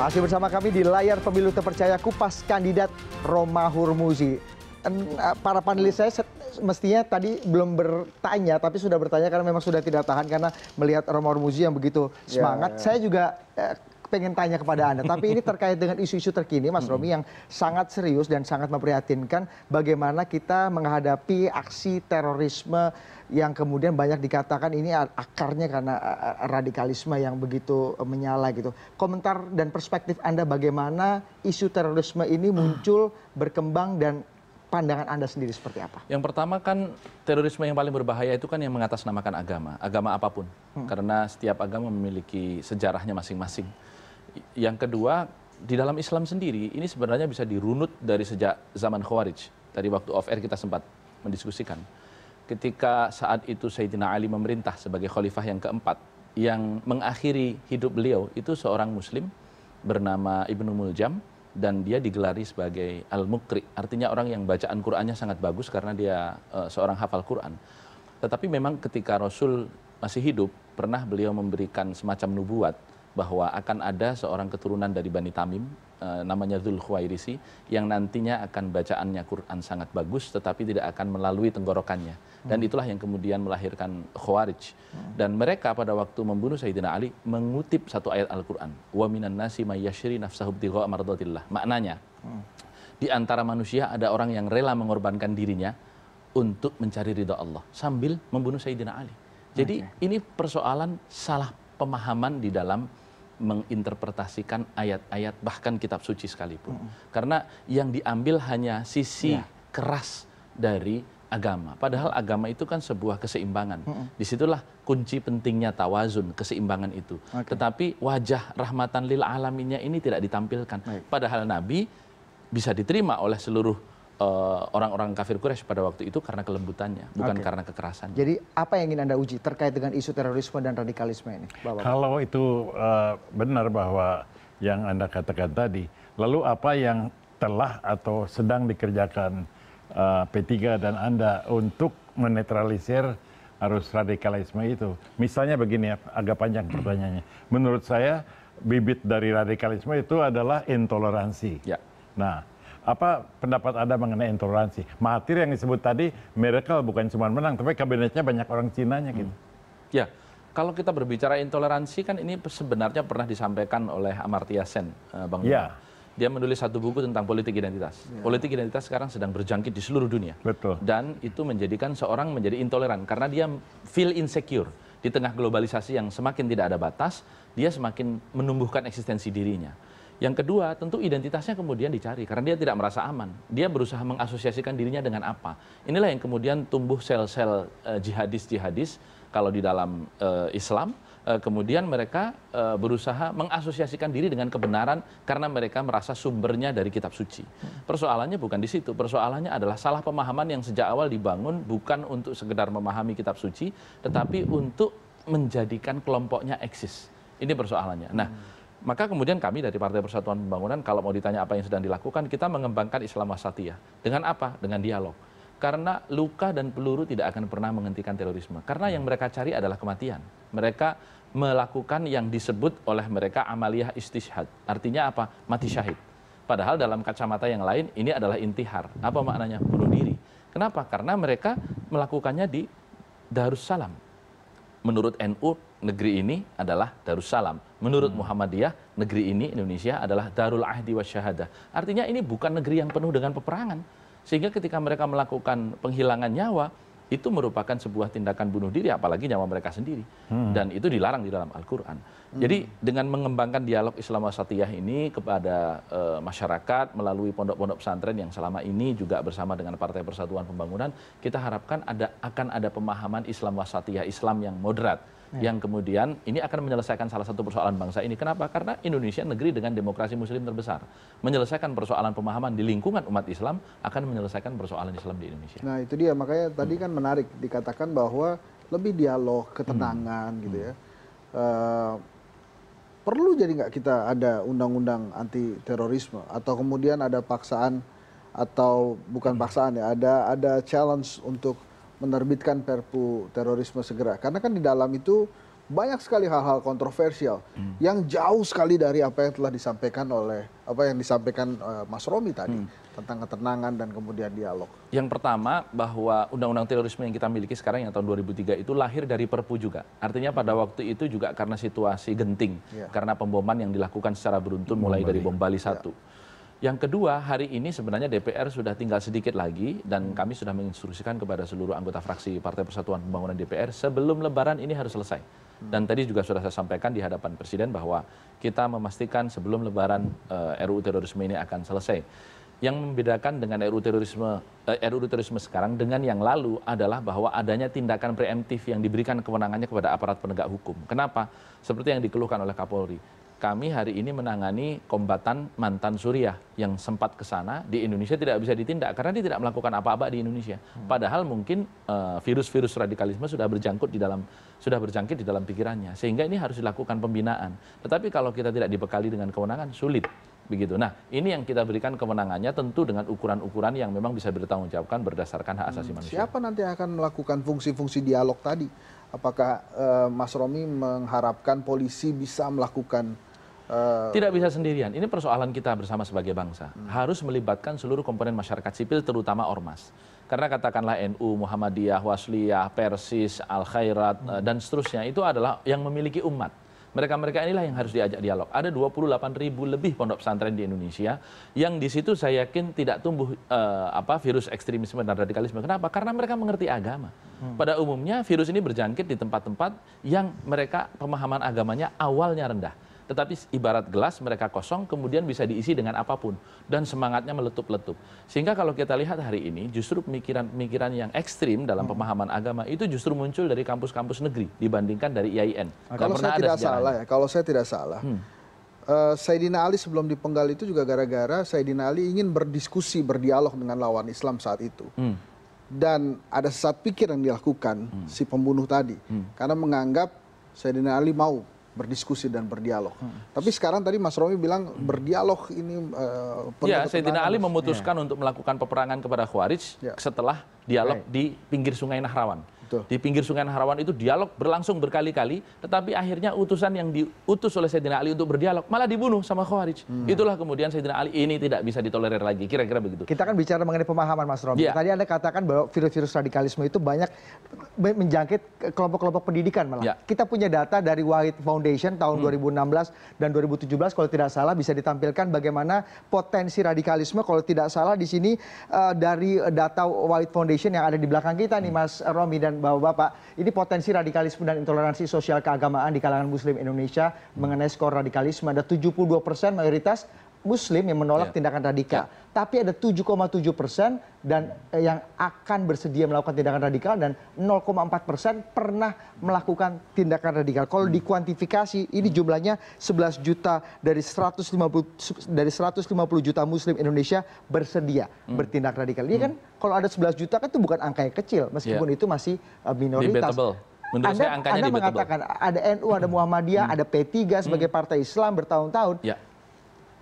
Masih bersama kami di layar pemilu terpercaya kupas kandidat Roma Hurmuzi. Eh, Para panelis saya mestinya tadi belum bertanya, tapi sudah bertanya karena memang sudah tidak tahan karena melihat Roma Hurmuzi yang begitu semangat. Saya juga eh, pengen tanya kepada Anda, tapi ini terkait dengan isu-isu terkini, Mas Romi, yang sangat serius dan sangat memprihatinkan bagaimana kita menghadapi aksi terorisme yang kemudian banyak dikatakan ini akarnya karena radikalisme yang begitu eh, menyala gitu. Komentar dan perspektif Anda bagaimana isu terorisme ini muncul, berkembang dan pandangan Anda sendiri seperti apa? Yang pertama kan terorisme yang paling berbahaya itu kan yang mengatasnamakan agama, agama apa pun. Karena setiap agama memiliki sejarahnya masing-masing. Yang kedua, di dalam Islam sendiri ini sebenarnya bisa dirunut dari sejak zaman Khawarij. Tadi waktu off air kita sempat mendiskusikan. Ketika saat itu Sayyidina Ali memerintah sebagai khalifah yang keempat, yang mengakhiri hidup beliau itu seorang muslim bernama Ibnu Muljam dan dia digelari sebagai al-mukri artinya orang yang bacaan Qur'annya sangat bagus karena dia eh, seorang hafal Quran. Tetapi memang ketika Rasul masih hidup pernah beliau memberikan semacam nubuat bahwa akan ada seorang keturunan dari Bani Tamim eh, namanya Dzul Khuwairisi yang nantinya akan bacaannya Quran sangat bagus tetapi tidak akan melalui tenggorokannya. Dan itulah yang kemudian melahirkan Khawarij. Dan mereka pada waktu membunuh Sayyidina Ali mengutip satu ayat Al-Qur'an. Wa minan nasi may yashri nafsahu mardatillah. Maknanya di antara manusia ada orang yang rela mengorbankan dirinya untuk mencari ridha Allah sambil membunuh Sayyidina Ali. Jadi ini persoalan salah pemahaman di dalam menginterpretasikan ayat-ayat bahkan kitab suci sekalipun. Karena yang diambil hanya sisi keras dari agama. Padahal agama itu kan sebuah keseimbangan. Di situlah kunci pentingnya tawazun, keseimbangan itu. Tetapi wajah rahmatan lil alaminnya ini tidak ditampilkan. Padahal Nabi bisa diterima oleh seluruh orang-orang kafir Quraisy pada waktu itu karena kelembutannya, bukan Oke. karena kekerasannya. Jadi apa yang ingin Anda uji terkait dengan isu terorisme dan radikalisme ini? Bapak? Kalau itu eh, benar bahwa yang Anda katakan tadi, lalu apa yang telah atau sedang dikerjakan eh, P3 dan Anda untuk menetralisir arus radikalisme itu? Misalnya begini ya, agak panjang pertanyaannya. Menurut saya bibit dari radikalisme itu adalah intoleransi. Ya. Nah, apa pendapat Anda mengenai intoleransi? Mahathir yang disebut tadi miracle bukan cuma menang, tapi kabinetnya banyak orang Cinanya gitu. Ya, kalau kita berbicara intoleransi kan ini sebenarnya pernah disampaikan oleh Amartya Sen, eh, Bang. Ya. Dia menulis satu buku tentang politik identitas. Politik identitas sekarang sedang berjangkit di seluruh dunia. Betul. Dan itu menjadikan seorang menjadi intoleran karena dia feel insecure di tengah globalisasi yang semakin tidak ada batas, dia semakin menumbuhkan eksistensi dirinya. Yang kedua, tentu identitasnya kemudian dicari karena dia tidak merasa aman. Dia berusaha mengasosiasikan dirinya dengan apa. Inilah yang kemudian tumbuh sel-sel eh, jihadis-jihadis kalau di dalam eh, Islam. Eh, kemudian mereka berusaha mengasosiasikan diri dengan kebenaran karena mereka merasa sumbernya dari kitab suci. Persoalannya bukan di situ. Persoalannya adalah salah pemahaman yang sejak awal dibangun bukan untuk sekedar memahami kitab suci, tetapi untuk menjadikan kelompoknya eksis. Ini persoalannya. Nah, maka kemudian kami dari Partai Persatuan Pembangunan kalau mau ditanya apa yang sedang dilakukan, kita mengembangkan Islam wasatiyah. Dengan apa? Dengan dialog. Karena luka dan peluru tidak akan pernah menghentikan terorisme. Karena yang mereka cari adalah kematian. Mereka melakukan yang disebut oleh mereka amaliyah istishad. Artinya apa? Mati syahid. Padahal dalam kacamata yang lain ini adalah intihar. Apa maknanya? Bunuh diri. Kenapa? Karena mereka melakukannya di Darussalam. Menurut NU, negeri ini adalah Darussalam. Menurut Muhammadiyah, negeri ini Indonesia adalah Darul Ahdi wa Syahadah. Artinya ini bukan negeri yang penuh dengan peperangan. Sehingga ketika mereka melakukan penghilangan nyawa, itu merupakan sebuah tindakan bunuh diri, apalagi nyawa mereka sendiri. Dan itu dilarang di dalam Al-Quran. Jadi dengan mengembangkan dialog Islam Wasatiyah ini kepada eh, masyarakat melalui pondok-pondok pesantren yang selama ini juga bersama dengan Partai Persatuan Pembangunan, kita harapkan ada akan ada pemahaman Islam Wasatiyah, Islam yang moderat. Yang kemudian ini akan menyelesaikan salah satu persoalan bangsa ini. Kenapa? Karena Indonesia negeri dengan demokrasi muslim terbesar. Menyelesaikan persoalan pemahaman di lingkungan umat Islam akan menyelesaikan persoalan Islam di Indonesia. Nah itu dia makanya tadi kan menarik dikatakan bahwa lebih dialog Hmm. ketenangan gitu ya. Eh, perlu jadi nggak kita ada undang-undang anti terorisme atau kemudian ada paksaan atau bukan paksaan ya ada ada challenge untuk menerbitkan perpu terorisme segera karena kan di dalam itu banyak sekali hal-hal kontroversial yang jauh sekali dari apa yang telah disampaikan oleh apa yang disampaikan eh, Mas Romi tadi tentang ketenangan dan kemudian dialog. Yang pertama bahwa undang-undang terorisme yang kita miliki sekarang yang tahun 2003 itu lahir dari Perpu juga. Artinya pada waktu itu juga karena situasi genting, Iya. karena pemboman yang dilakukan secara beruntun mulai dari bom Bali 1. Yang kedua, hari ini sebenarnya DPR sudah tinggal sedikit lagi dan kami sudah menginstruksikan kepada seluruh anggota fraksi Partai Persatuan Pembangunan DPR sebelum lebaran ini harus selesai. Dan tadi juga sudah saya sampaikan di hadapan Presiden bahwa kita memastikan sebelum lebaran eh, RUU terorisme ini akan selesai. Yang membedakan dengan RUU terorisme eh, RUU terorisme sekarang dengan yang lalu adalah bahwa adanya tindakan preemptif yang diberikan kewenangannya kepada aparat penegak hukum. Kenapa? Seperti yang dikeluhkan oleh Kapolri. Kami hari ini menangani kombatan mantan Suriah yang sempat ke sana di Indonesia tidak bisa ditindak karena dia tidak melakukan apa-apa di Indonesia. Padahal mungkin eh, virus-virus radikalisme sudah berjangkut di dalam sudah berjangkit di dalam pikirannya sehingga ini harus dilakukan pembinaan. Tetapi kalau kita tidak dibekali dengan kewenangan sulit begitu. Nah, ini yang kita berikan kewenangannya tentu dengan ukuran-ukuran yang memang bisa bertanggungjawabkan berdasarkan hak asasi manusia. Siapa nanti yang akan melakukan fungsi-fungsi dialog tadi? Apakah eh, Mas Romi mengharapkan polisi bisa melakukan Tidak bisa sendirian. Ini persoalan kita bersama sebagai bangsa. Harus melibatkan seluruh komponen masyarakat sipil, terutama ormas. Karena katakanlah NU, Muhammadiyah, Wasliyah, Persis, Al Khairat, eh, dan seterusnya itu adalah yang memiliki umat. Mereka-mereka inilah yang harus diajak dialog. Ada 28 ribu lebih pondok pesantren di Indonesia yang di situ saya yakin tidak tumbuh eh, apa virus ekstremisme dan radikalisme. Kenapa? Karena mereka mengerti agama. Pada umumnya virus ini berjangkit di tempat-tempat yang mereka pemahaman agamanya awalnya rendah. Tetapi ibarat gelas mereka kosong kemudian bisa diisi dengan apa pun dan semangatnya meletup-letup. Sehingga kalau kita lihat hari ini justru pemikiran-pemikiran yang ekstrim dalam pemahaman agama itu justru muncul dari kampus-kampus negeri dibandingkan dari IAIN. Nggak kalau saya tidak sejarahnya. salah ya, kalau saya tidak salah, eh, Saidina Ali sebelum dipenggal itu juga gara-gara Saidina Ali ingin berdiskusi, berdialog dengan lawan Islam saat itu. Hmm. Dan ada sesat pikir yang dilakukan si pembunuh tadi, karena menganggap Saidina Ali mau berdiskusi dan berdialog. Tapi sekarang tadi Mas Romi bilang berdialog ini penuh Ya, Sayyidina. Ali memutuskan untuk melakukan peperangan kepada Khawarij Ya. setelah dialog di pinggir Sungai Nahrawan. Betul. Di pinggir Sungai Nahrawan itu dialog berlangsung berkali-kali, tetapi akhirnya utusan yang diutus oleh Sayyidina Ali untuk berdialog malah dibunuh sama Khawarij. Hmm. Itulah kemudian Sayyidina Ali ini tidak bisa ditolerir lagi, kira-kira begitu. Kita kan bicara mengenai pemahaman Mas Romi. Iya. Tadi Anda katakan bahwa virus-virus radikalisme itu banyak me- menjangkit ke kelompok-kelompok pendidikan malah. Iya. Kita punya data dari White Foundation tahun Hmm. 2016 dan 2017 kalau tidak salah bisa ditampilkan bagaimana potensi radikalisme kalau tidak salah di sini eh, dari data White Foundation yang ada di belakang kita nih Hmm. Mas Romi dan Bapak-bapak. Ini potensi radikalisme dan intoleransi sosial keagamaan di kalangan muslim Indonesia mengenai skor radikalisme ada 72% mayoritas Muslim yang menolak Ya. tindakan radikal. Tapi ada 7,7 persen dan eh, yang akan bersedia melakukan tindakan radikal dan 0,4 persen pernah melakukan tindakan radikal. Kalau dikuantifikasi ini jumlahnya 11 juta dari 150 dari 150 juta Muslim Indonesia bersedia bertindak radikal. Ini kan kalau ada 11 juta kan itu bukan angka yang kecil meskipun itu masih eh, minoritas. Anda, mengatakan ada NU, ada Muhammadiyah, ada P3 sebagai partai Islam bertahun-tahun. Ya.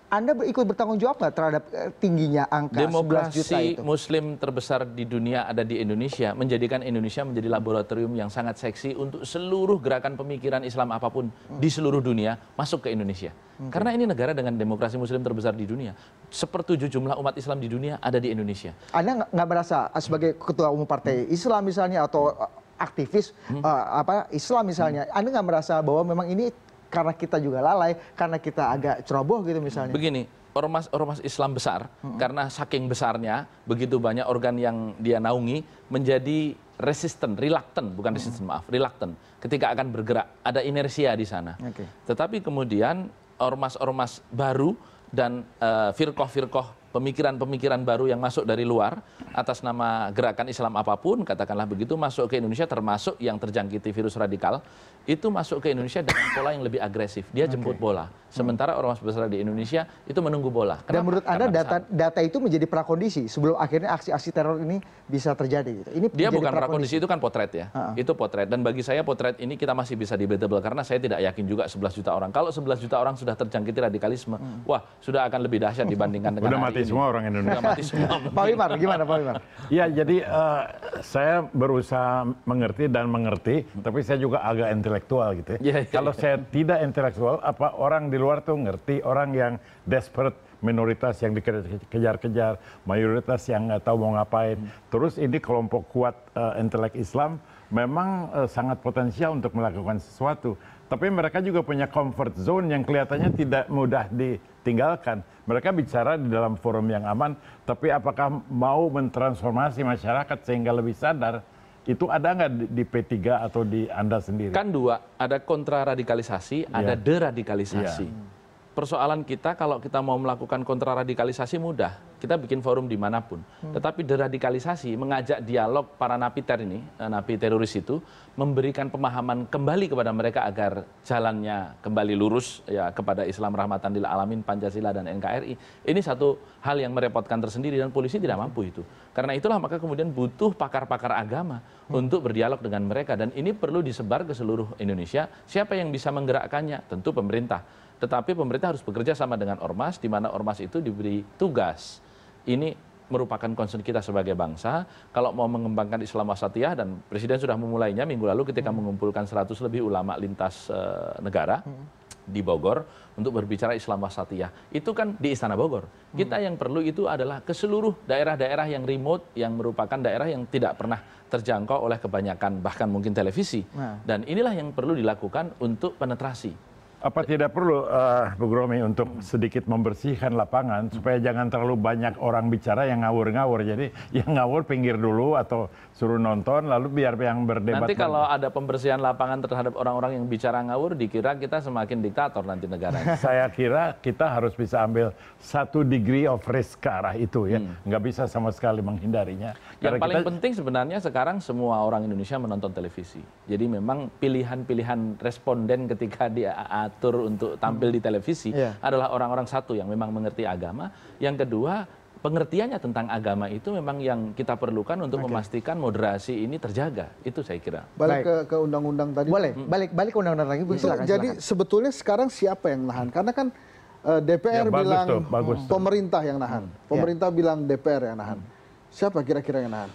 Anda ikut bertanggung jawab nggak terhadap eh, tingginya angka 11 juta Demokrasi? Muslim terbesar di dunia ada di Indonesia, menjadikan Indonesia menjadi laboratorium yang sangat seksi untuk seluruh gerakan pemikiran Islam apa pun di seluruh dunia masuk ke Indonesia. Karena ini negara dengan demokrasi Muslim terbesar di dunia. Sepertujuh jumlah umat Islam di dunia ada di Indonesia. Anda nggak- merasa eh, sebagai ketua umum partai Islam misalnya atau eh, aktivis apa Islam misalnya, Anda nggak merasa bahwa memang ini karena kita juga lalai, karena kita agak ceroboh gitu misalnya? Begini, ormas-ormas Islam besar karena saking besarnya begitu banyak organ yang dia naungi menjadi resisten, reluctant, bukan resisten maaf, reluctant ketika akan bergerak, ada inersia di sana. Oke. Tetapi kemudian ormas-ormas baru dan eh, firkoh-firkoh pemikiran-pemikiran baru yang masuk dari luar atas nama gerakan Islam apa pun, katakanlah begitu, masuk ke Indonesia termasuk yang terjangkiti virus radikal, itu masuk ke Indonesia dengan pola yang lebih agresif. Dia jemput bola. Sementara ormas besar di Indonesia itu menunggu bola. Dan Kenapa? menurut Anda Karena data besar. data itu menjadi prakondisi sebelum akhirnya aksi-aksi teror ini bisa terjadi gitu. Ini Dia bukan prakondisi itu kan potret ya. Itu potret dan bagi saya potret ini kita masih bisa debatable karena saya tidak yakin juga 11 juta orang. Kalau 11 juta orang sudah terjangkiti radikalisme, wah sudah akan lebih dahsyat dibandingkan dengan Udah hari mati. Semua orang Indonesia. Mati semua. Pak Wimar, gimana Pak Wimar? Ya, jadi eh, saya berusaha mengerti dan mengerti, tapi saya juga agak intelektual gitu ya. Iya, iya, Kalau iya. saya tidak intelektual, apa orang di luar tuh ngerti, orang yang desperate, minoritas yang dikejar-kejar, mayoritas yang nggak tahu mau ngapain. Terus ini kelompok kuat eh, intelek Islam memang eh, sangat potensial untuk melakukan sesuatu. Tapi mereka juga punya comfort zone yang kelihatannya tidak mudah ditinggalkan. Mereka bicara di dalam forum yang aman, tapi apakah mau mentransformasi masyarakat sehingga lebih sadar? Itu ada nggak di- di P3 atau di Anda sendiri? Kan dua, ada kontraradikalisasi, ada Iya. deradikalisasi. Persoalan kita kalau kita mau melakukan kontraradikalisasi mudah, kita bikin forum di mana pun. Tetapi deradikalisasi mengajak dialog para napi ter ini, eh, napi teroris itu, memberikan pemahaman kembali kepada mereka agar jalannya kembali lurus ya kepada Islam rahmatan lil alamin, Pancasila dan NKRI. Ini satu hal yang merepotkan tersendiri dan polisi tidak mampu itu. Karena itulah maka kemudian butuh pakar-pakar agama untuk berdialog dengan mereka dan ini perlu disebar ke seluruh Indonesia. Siapa yang bisa menggerakkannya? Tentu pemerintah. Tetapi pemerintah harus bekerja sama dengan ormas di mana ormas itu diberi tugas. Ini merupakan concern kita sebagai bangsa kalau mau mengembangkan Islam wasatiyah dan presiden sudah memulainya minggu lalu ketika mengumpulkan 100 lebih ulama lintas eh, negara di Bogor untuk berbicara Islam wasatiyah. Itu kan di Istana Bogor. Kita yang perlu itu adalah ke seluruh daerah-daerah yang remote yang merupakan daerah yang tidak pernah terjangkau oleh kebanyakan bahkan mungkin televisi. Nah. Dan inilah yang perlu dilakukan untuk penetrasi. Apa tidak perlu, eh, Bu Gromi, untuk sedikit membersihkan lapangan supaya jangan terlalu banyak orang bicara yang ngawur-ngawur. Jadi yang ngawur pinggir dulu atau suruh nonton, lalu biar yang berdebat. Nanti kalau ada pembersihan lapangan terhadap orang-orang yang bicara ngawur, dikira kita semakin diktator nanti negaranya. saya kira kita harus bisa ambil satu degree of risk ke arah itu ya, nggak bisa sama sekali menghindarinya. Hmm. Yang paling kita- penting sebenarnya sekarang semua orang Indonesia menonton televisi. Jadi memang pilihan-pilihan responden ketika diatur untuk tampil di televisi Iya. adalah orang-orang satu yang memang mengerti agama. Yang kedua, pengertiannya tentang agama itu memang yang kita perlukan untuk memastikan moderasi ini terjaga. Itu saya kira. Balik ke ke undang-undang tadi. Boleh, balik balik ke undang-undang lagi. Itu Silakan, jadi silakan. sebetulnya sekarang siapa yang nahan? Karena kan eh, DPR Ya, bagus bilang tuh, bagus tuh. pemerintah yang nahan, pemerintah bilang DPR yang nahan. Siapa kira-kira yang nahan?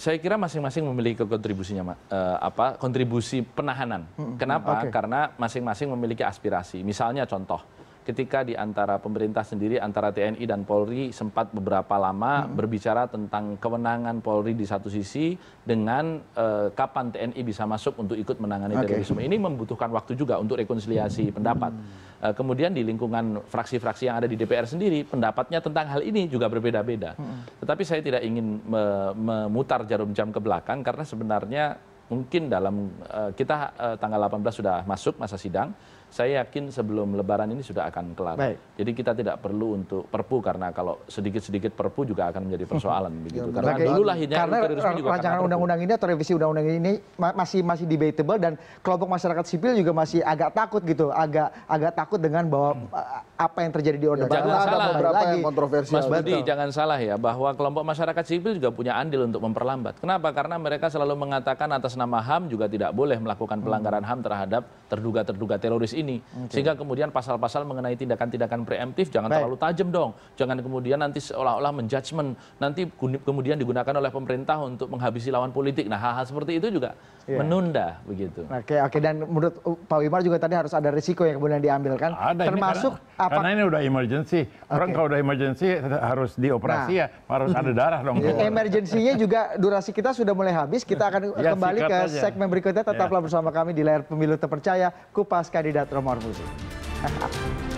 Saya kira masing-masing memiliki kontribusinya, eh, apa kontribusi penahanan. Kenapa? Karena masing-masing memiliki aspirasi. Misalnya contoh, ketika di antara pemerintah sendiri, antara TNI dan Polri sempat beberapa lama berbicara tentang kewenangan Polri di satu sisi dengan eh, kapan TNI bisa masuk untuk ikut menangani terorisme. Ini membutuhkan waktu juga untuk rekonsiliasi pendapat. Eh, kemudian di lingkungan fraksi-fraksi yang ada di DPR sendiri, pendapatnya tentang hal ini juga berbeda-beda. Tetapi saya tidak ingin me- memutar jarum jam ke belakang karena sebenarnya mungkin dalam eh, kita tanggal 18 sudah masuk masa sidang. Saya yakin sebelum Lebaran ini sudah akan kelar. Baik. Jadi kita tidak perlu untuk perpu karena kalau sedikit-sedikit perpu juga akan menjadi persoalan begitu. Karena Oke, dulu lahirnya karena rancangan karena undang-undang ini atau revisi undang-undang ini ma- masih masih debatable dan kelompok masyarakat sipil juga masih agak takut gitu, agak agak takut dengan bahwa uh, apa yang terjadi di Orde Ya, Baru jangan akan salah. beberapa lagi. yang kontroversial. Mas Budi, Betul. jangan salah ya bahwa kelompok masyarakat sipil juga punya andil untuk memperlambat. Kenapa? Karena mereka selalu mengatakan atas nama HAM juga tidak boleh melakukan pelanggaran HAM terhadap terduga-terduga teroris ini. Sehingga kemudian pasal-pasal mengenai tindakan-tindakan preemptif jangan Baik. terlalu tajam dong. Jangan kemudian nanti seolah-olah menjudgment, nanti kemudian digunakan oleh pemerintah untuk menghabisi lawan politik. Nah, hal-hal seperti itu juga Iya. menunda begitu. Oke oke dan menurut uh, Pak Wimar juga tadi harus ada risiko yang kemudian diambil kan, Ada termasuk karena, apa karena ini udah emergency. Orang kalau udah emergency harus dioperasi Nah. ya, harus ada darah dong. Emergensinya juga durasi kita sudah mulai habis. Kita akan Ya, kembali ke aja. segmen berikutnya. Tetaplah bersama kami di layar pemilu terpercaya. Kupas kandidat Romar Muzi.